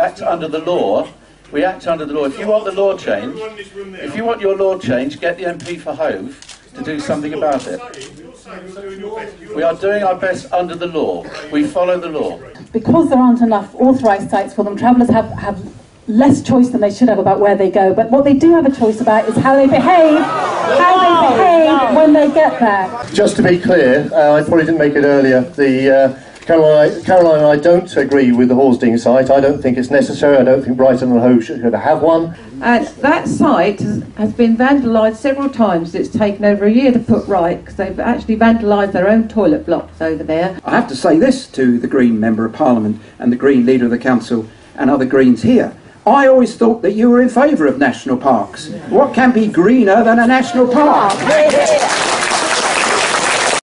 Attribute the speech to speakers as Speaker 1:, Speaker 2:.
Speaker 1: act under the law. We act under the law. If you want the law change, if you want your law change, get the MP for Hove to do something about it. We are doing our best under the law. We follow the law.
Speaker 2: because there aren't enough authorised sites for them, travellers have, have less choice than they should have about where they go. But what they do have a choice about is how they behave, how they behave when they get there.
Speaker 3: Just to be clear, uh, I probably didn't make it earlier. The uh, Caroline, Caroline and I don't agree with the Horsdean site. I don't think it's necessary. I don't think Brighton and Hove should have one.
Speaker 4: And that site has, has been vandalised several times. It's taken over a year to put right because they've actually vandalised their own toilet blocks over there.
Speaker 5: I have to say this to the Green Member of Parliament and the Green Leader of the Council and other Greens here. I always thought that you were in favour of national parks. What can be greener than a national park?